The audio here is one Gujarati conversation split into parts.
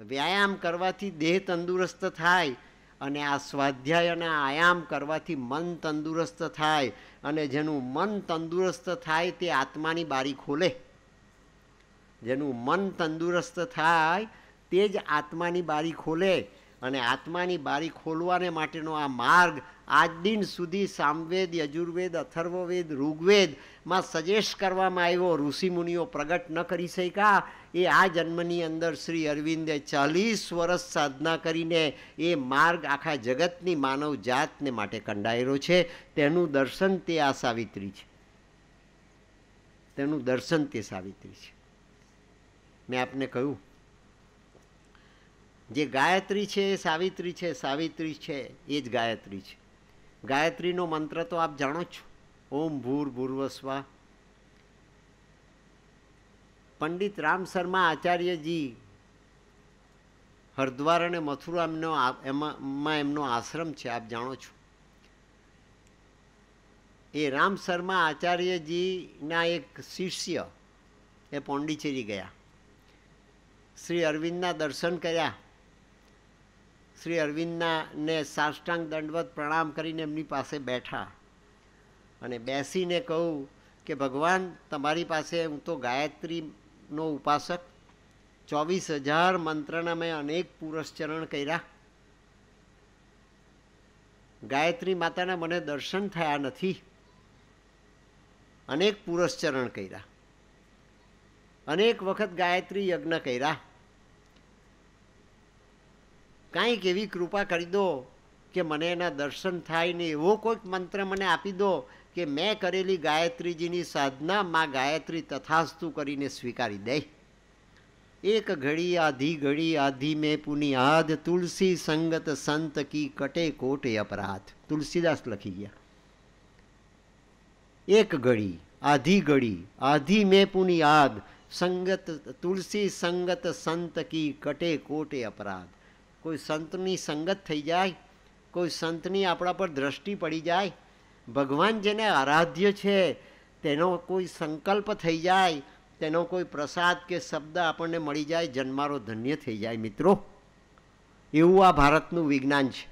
વ્યાયામ કરવાથી દેહ તંદુરસ્ત થાય અને આ સ્વાધ્યાય અને આયામ કરવાથી મન તંદુરસ્ત થાય અને જેનું મન તંદુરસ્ત થાય તે આત્માની બારી ખોલે. જેનું મન તંદુરસ્ત થાય તે જ આત્માની બારી ખોલે. અને આત્માની બારી ખોલવાને માટેનો આ માર્ગ આજ દિન સુધી સામવેદ, યજુર્વેદ, અથર્વવેદ ઋગ્વેદમાં સજેસ્ટ કરવામાં આવ્યો. ઋષિમુનિઓ પ્રગટ ન કરી શક્યા. એ આ જન્મની અંદર શ્રી અરવિંદે ચાલીસ વર્ષ સાધના કરીને એ માર્ગ આખા જગતની માનવ જાતને માટે કંડાયેલો છે. તેનું દર્શન તે આ સાવિત્રી છે. તેનું દર્શન તે સાવિત્રી છે. મેં આપને કહ્યું જે ગાયત્રી છે એ સાવિત્રી છે સાવિત્રી છે, એ જ ગાયત્રી છે. ગાયત્રીનો મંત્ર તો આપ જાણો છો. ઓમ ભૂર ભૂર્વસ્વા. પંડિત રામ શર્મા આચાર્યજી હરદ્વાર અને મથુરા એમનો એમાં એમનો આશ્રમ છે, આપ જાણો છો. એ રામ શર્મા આચાર્યજીના એક શિષ્ય એ પોંડિચેરી ગયા. શ્રી અરવિંદના દર્શન કર્યા. શ્રી અરવિંદના ને સાષ્ટાંગ દંડવત પ્રણામ કરીને એમની પાસે બેઠા. અને બેસીને કહું કે, ભગવાન, તમારી પાસે હું તો ગાયત્રીનો ઉપાસક. ચોવીસ હજાર મંત્રના મેં અનેક પુરસ્ચરણ કર્યા. ગાયત્રી માતાના મને દર્શન થયા નથી. અનેક પુરસ્ચરણ કર્યા. અનેક વખત ગાયત્રી યજ્ઞ કર્યા. કાંઈક એવી કૃપા કરી દો કે મને એના દર્શન થાય ને એવો કોઈક મંત્ર મને આપી દો કે મેં કરેલી ગાયત્રીજીની સાધના માં ગાયત્રી તથાસ્તુ કરીને સ્વીકારી દે. એક ઘડી, આધી ઘડી, આધી મેં પુની આધ, તુલસી સંગત સંત કી કટે કોટે અપરાધ. તુલસીદાસ લખી ગયા. એક ઘડી, આધી ઘડી, આધી મેં પુની આદ સંગત, તુલસી સંગત સંત કી કટે કોટે અપરાધ. કોઈ સંતની સંગત થઈ જાય, કોઈ સંતની આપણા પર દ્રષ્ટિ પડી જાય, ભગવાન જેને આરાધ્ય છે, તેનો કોઈ સંકલ્પ થઈ જાય, તેનો કોઈ પ્રસાદ કે શબ્દ આપણને મળી જાય, જન્મારો ધન્ય થઈ જાય મિત્રો. એવું આ ભારતનું વિજ્ઞાન છે.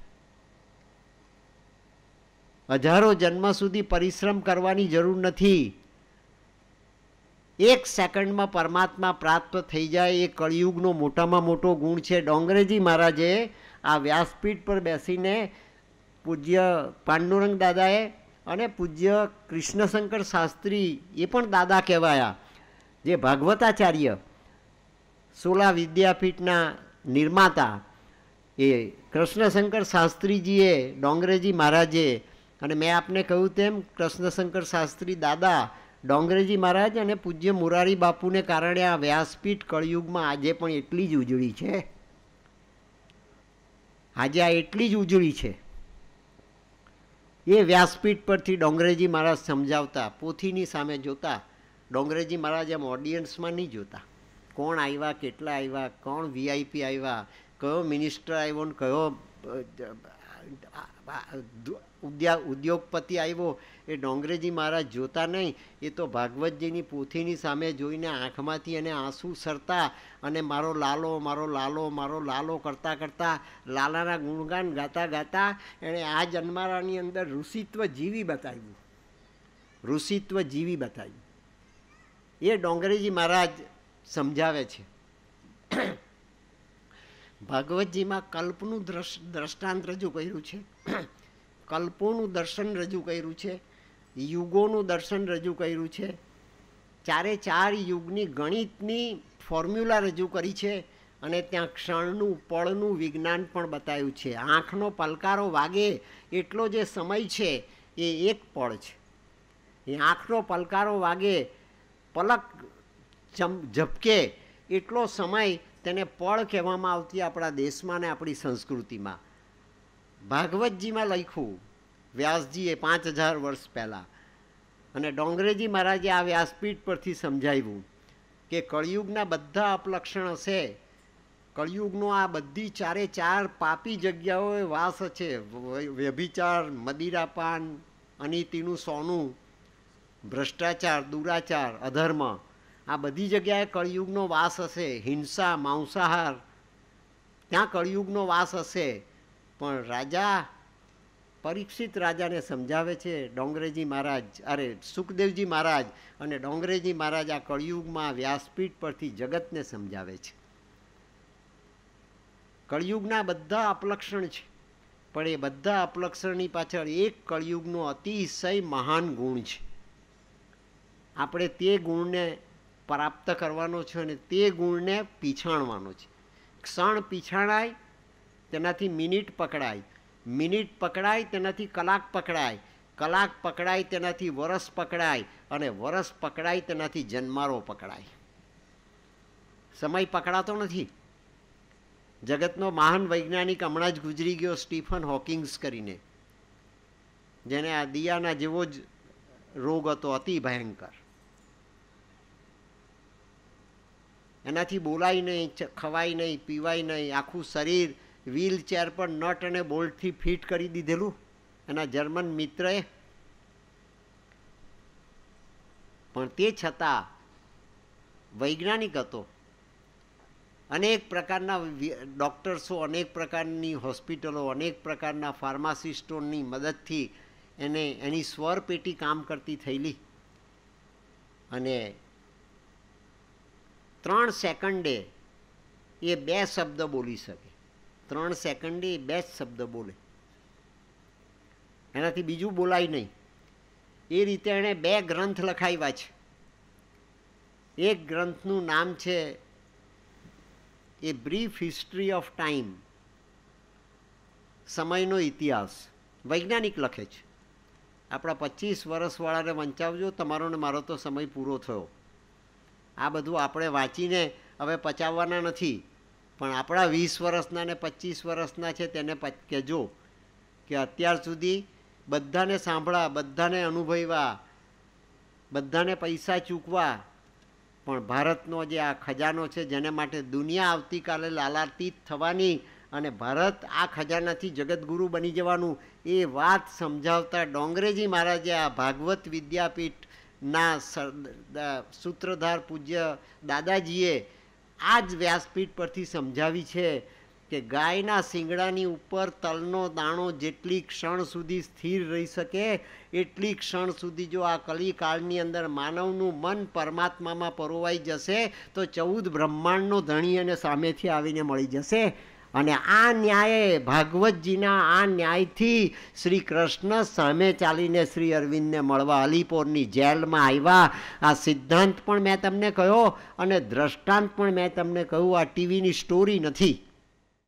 હજારો જન્મ સુધી પરિશ્રમ કરવાની જરૂર નથી. એક સેકન્ડમાં પરમાત્મા પ્રાપ્ત થઈ જાય એ કળિયુગનો મોટામાં મોટો ગુણ છે. ડોંગરેજી મહારાજે આ વ્યાસપીઠ પર બેસીને પૂજ્ય પાંડુરંગ દાદાએ અને પૂજ્ય કૃષ્ણશંકર શાસ્ત્રી એ પણ દાદા કહેવાયા, જે ભાગવતાચાર્ય સોલા વિદ્યાપીઠના નિર્માતા એ કૃષ્ણશંકર શાસ્ત્રીજીએ ડોંગરેજી મહારાજે. અને મેં આપને કહ્યું તેમ કૃષ્ણશંકર શાસ્ત્રી દાદા ડોંગરેજી મહારાજ અને પૂજ્ય મુરારી બાપુને કારણે આ વ્યાસપીઠ કળિયુગમાં આજે પણ એટલી જ ઉજળી છે. આજે આ એટલી જ ઉજળી છે. એ વ્યાસપીઠ પરથી ડોંગરેજી મહારાજ સમજાવતા, પોથીની સામે જોતા, ડોંગરેજી મહારાજ એમ ઓડિયન્સમાં નહીં જોતા. કોણ આવ્યા કેટલા આવ્યા કોણ વીઆઈપી આવ્યા કયો મિનિસ્ટર આવ્યો ને કયો ઉદ્યા ઉદ્યોગપતિ આવ્યો. એ ડોંગરેજી મહારાજ જોતા નહીં. એ તો ભાગવતજીની પોથીની સામે જોઈને આંખમાંથી એને આંસુ સરતા અને મારો લાલો મારો લાલો મારો લાલો કરતાં કરતાં લાલાના ગુણગાન ગાતા ગાતા એણે આ જન્મારાની અંદર ઋષિત્વ જીવી બતાવ્યું. ઋષિત્વ જીવી બતાવ્યું. એ ડોંગરેજી મહારાજ સમજાવે છે. ભાગવતજીમાં કલ્પનું દ્રશ, દ્રષ્ટાંત રજૂ કર્યું છે. કલ્પોનું દર્શન રજૂ કર્યું છે. યુગોનું દર્શન રજૂ કર્યું છે. ચારે ચાર યુગની ગણિતની ફોર્મ્યુલા રજૂ કરી છે અને ત્યાં ક્ષણનું, પળનું વિજ્ઞાન પણ બતાવ્યું છે. આંખનો પલકારો વાગે એટલો જે સમય છે એ એક પળ છે. એ આંખનો પલકારો વાગે, પલક ઝપકે એટલો સમય તેને પળ કહેવામાં આવતી આપણા દેશમાં ને આપણી સંસ્કૃતિમાં. ભાગવતજીમાં લખ્યું, વ્યાસજીએ પાંચ હજાર વર્ષ પહેલાં. અને ડોંગરેજી મહારાજે આ વ્યાસપીઠ પરથી સમજાવ્યું કે કળિયુગના બધા અપલક્ષણ હશે. કળિયુગનો આ બધી ચારે ચાર પાપી જગ્યાઓએ વાસ છે વ્યભિચાર, મદિરાપાન, અનીતિનું સોનું, ભ્રષ્ટાચાર, દુરાચાર, અધર્મ આ બધી જગ્યાએ કળિયુગનો વાસ હશે, હિંસા, માંસાહાર, ત્યાં કળિયુગનો વાસ હશે. પણ રાજા, પરીક્ષિત રાજાને સમજાવે છે, ડોંગરેજી મહારાજ, અરે સુખદેવજી મહારાજ અને ડોંગરેજી મહારાજ આ કળિયુગમાં વ્યાસપીઠ પરથી જગતને સમજાવે છે. કળિયુગના બધા અપલક્ષણ છે, પણ એ બધા અપલક્ષણની પાછળ એક કળિયુગનો અતિશય મહાન ગુણ છે. આપણે તે ગુણને પ્રાપ્ત કરવાનો છે અને તે ગુણને પીછાણવાનો છે. ક્ષણ પીછાણાય, તેનાથી મિનિટ પકડાય. મિનિટ પકડાય, તેનાથી કલાક પકડાય. કલાક પકડાય, તેનાથી વરસ પકડાય. અને વરસ પકડાય, તેનાથી જન્મારો પકડાય. સમય પકડાતો નથી. જગતનો મહાન વૈજ્ઞાનિક હમણાં જ ગુજરી ગયો સ્ટીફન હોકિંગ્સ કરીને. જેને આ દિયાના જેવો જ રોગ હતો, અતિ ભયંકર. એનાથી બોલાય નહીં ખવાય નહીં, પીવાય નહીં, આખું શરીર વ્હીલ ચેર પર નટ અને બોલ્ટથી ફિટ કરી દીધેલું. એના જર્મન મિત્રએ. પણ તે છતાં વૈજ્ઞાનિક હતો. અનેક પ્રકારના ડૉક્ટર્સો, અનેક પ્રકારની હોસ્પિટલો, અનેક પ્રકારના ફાર્માસિસ્ટોની મદદથી એને, એની સ્વર પેટી કામ કરતી થયેલી. અને ત્રણ સેકન્ડે એ બે શબ્દ બોલી શકે. ત્રણ સેકન્ડે એ બે જ શબ્દ બોલે. એનાથી બીજું બોલાય નહીં. એ રીતે એણે બે ગ્રંથ લખાવ્યા છે. એક ગ્રંથનું નામ છે a brief history of time સમયનો ઇતિહાસ. વૈજ્ઞાનિક લખે છે. આપણા પચીસ વર્ષવાળાને વંચાવજો. તમારો ને મારો તો સમય પૂરો થયો. આ બધું આપણે વાંચીને હવે પચાવવાના નથી. પણ આપણા વીસ વર્ષના ને પચીસ વર્ષના છે તેને કહેજો કે અત્યાર સુધી બધાને સાંભળા બધાને અનુભવ્યા બધાને પૈસા ચૂકવા, પણ ભારતનો જે આ ખજાનો છે જેને માટે દુનિયા આવતીકાલે લાલાતીત થવાની અને ભારત આ ખજાનાથી જગતગુરુ બની જવાનું એ વાત સમજાવતા ડોંગરેજી મહારાજે આ ભાગવત વિદ્યાપીઠ ના સૂત્રધાર પૂજ્ય દાદાજીએ આ જ વ્યાસપીઠ પરથી સમજાવી છે કે ગાયના શિંગડાની ઉપર તલનો દાણો જેટલી ક્ષણ સુધી સ્થિર રહી શકે, એટલી ક્ષણ સુધી જો આ કલિકાળની અંદર માનવનું મન પરમાત્મામાં પરોવાઈ જશે, તો ચૌદ બ્રહ્માંડનો ધણી અને સામેથી આવીને મળી જશે. અને આ ન્યાયે ભાગવતજીના આ ન્યાયથી શ્રી કૃષ્ણ સામે ચાલીને શ્રી અરવિંદને મળવા અલીપોરની જેલમાં આવ્યા. આ સિદ્ધાંત પણ મેં તમને કહ્યો અને દ્રષ્ટાંત પણ મેં તમને કહ્યું. આ ટીવીની સ્ટોરી નથી.